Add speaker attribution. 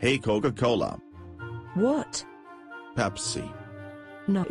Speaker 1: Hey Coca-Cola.
Speaker 2: What?
Speaker 1: Pepsi.
Speaker 2: No.